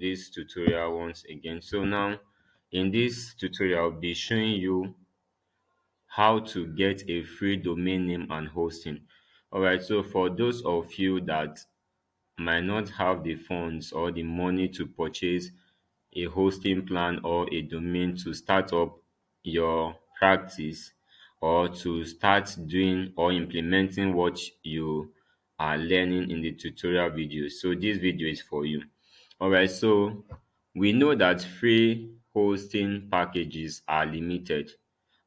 this tutorial once again. So now in this tutorial i'll be showing you how to get a free domain name and hosting. All right so for those of you that might not have the funds or the money to purchase a hosting plan or a domain to start up your practice or to start doing or implementing what you are learning in the tutorial video. So this video is for you all right so we know that free hosting packages are limited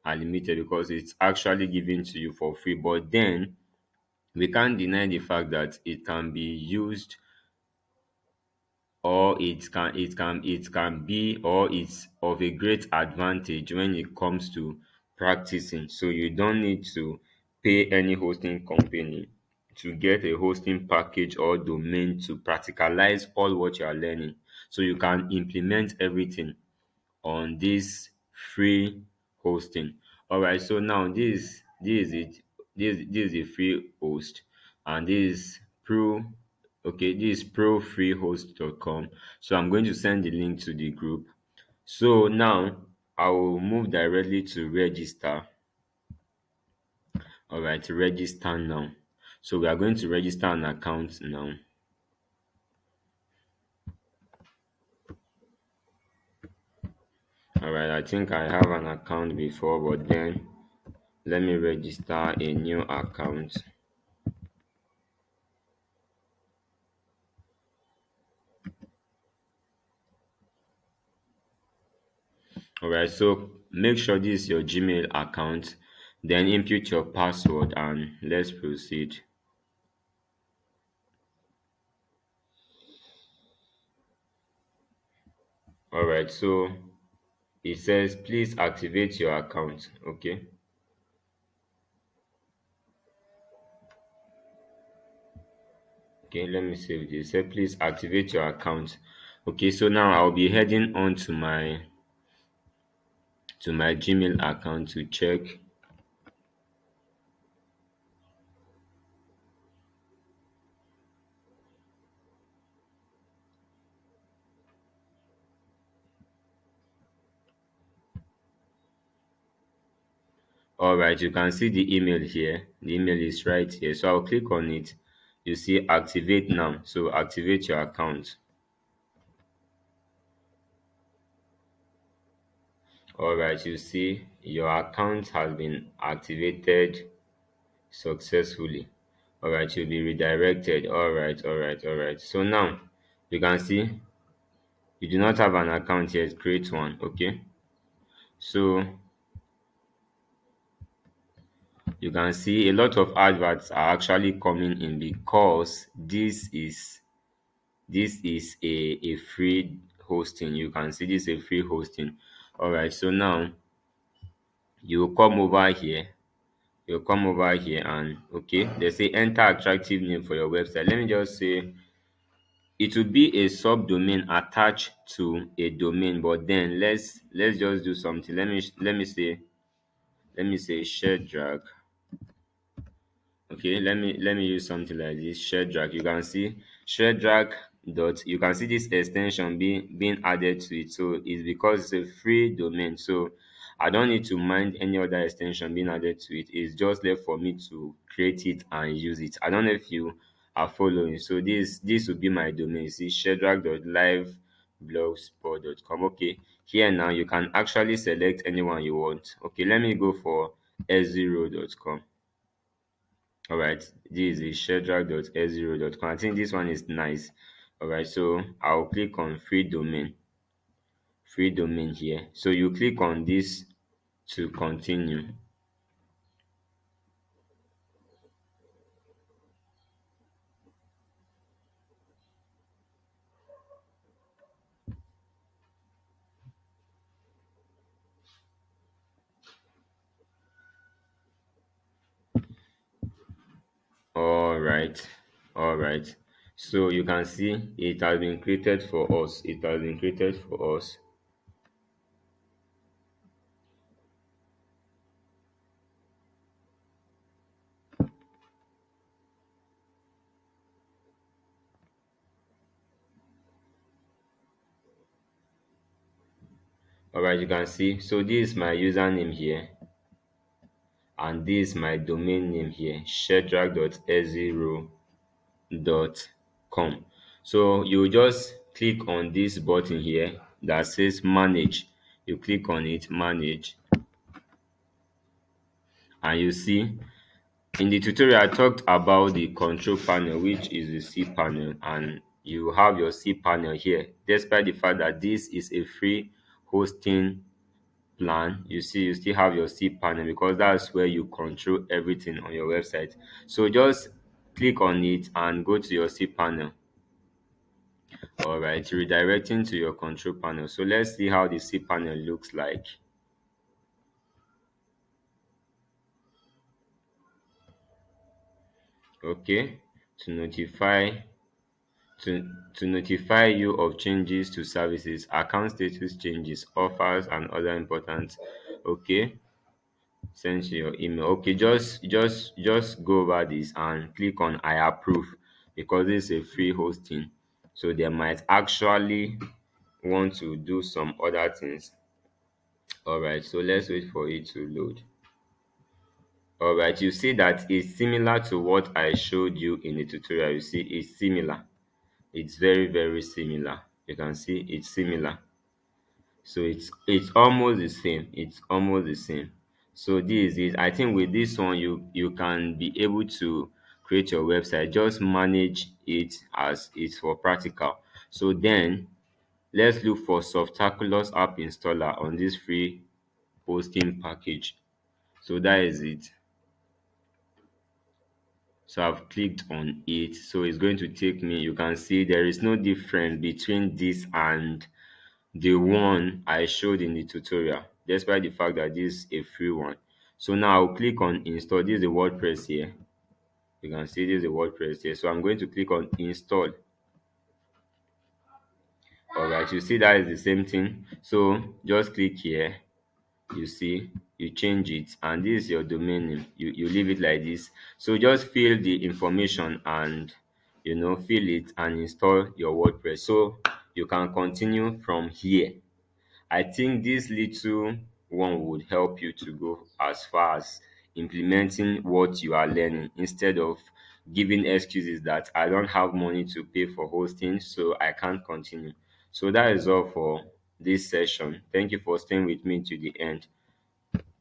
are limited because it's actually given to you for free but then we can't deny the fact that it can be used or it can it can it can be or it's of a great advantage when it comes to practicing. So you don't need to pay any hosting company to get a hosting package or domain to practicalize all what you are learning. So you can implement everything on this free hosting. All right so now this this is it this this is a free host and this is pro okay this is profreehost.com so i'm going to send the link to the group. So now i will move directly to register. All right register now so we are going to register an account now. All right i think i have an account before but then let me register a new account. All right so make sure this is your gmail account then input your password and let's proceed all right so it says please activate your account okay? Okay let me save this say please activate your account. Okay so now i'll be heading on to my to my gmail account to check all right you can see the email here. The email is right here. So i'll click on it. You see activate now. So activate your account. All right you see your account has been activated successfully. All right you'll be redirected. All right all right all right. So now you can see you do not have an account yet. Create one okay? So you can see a lot of adverts are actually coming in because this is this is a, a free hosting. You can see this is a free hosting. All right so now you come over here. You come over here and okay they say enter attractive name for your website. Let me just say it will be a subdomain attached to a domain but then let's let's just do something. Let me let me say let me say Shedrack okay let me let me use something like this share drag. You can see share drag dot you can see this extension being being added to it. So it's because it's a free domain. So i don't need to mind any other extension being added to it. It's just left for me to create it and use it. I don't know if you are following. So this this will be my domain. See shedrack.liveblogspot.com okay here now you can actually select anyone you want. Okay let me go for s0.com all right this is shedrack.s0.com i think this one is nice. All right so i'll click on free domain free domain here. So you click on this to continue all right. All right. So you can see it has been created for us. It has been created for us. All right you can see. So this is my username here and this is my domain name here shedrack.s0.com so you just click on this button here that says manage. You click on it manage. And you see in the tutorial i talked about the control panel which is the cpanel and you have your cpanel here. Despite the fact that this is a free hosting plan. You see you still have your c panel because that's where you control everything on your website. So just click on it and go to your c panel. All right redirecting to your control panel. So let's see how the c panel looks like. Okay to notify to, to notify you of changes to services account status changes offers and other important okay send your email. Okay just just just go over this and click on i approve because it's a free hosting. So they might actually want to do some other things. All right so let's wait for it to load. All right you see that it's similar to what i showed you in the tutorial. You see it's similar it's very very similar. You can see it's similar. So it's it's almost the same. It's almost the same. So this is i think with this one you you can be able to create your website. Just manage it as it's for practical. So then let's look for softaculous app installer on this free hosting package. So that is it so i've clicked on it. So it's going to take me you can see there is no difference between this and the one i showed in the tutorial despite the fact that this is a free one. So now i'll click on install. This is the wordpress here. You can see this is the wordpress here. So i'm going to click on install. All right you see that is the same thing. So just click here. You see you change it and this is your domain name you, you leave it like this. So just fill the information and you know fill it and install your wordpress. So you can continue from here. I think this little one would help you to go as far as implementing what you are learning. Instead of giving excuses that i don't have money to pay for hosting so i can't continue. So that is all for this session. Thank you for staying with me to the end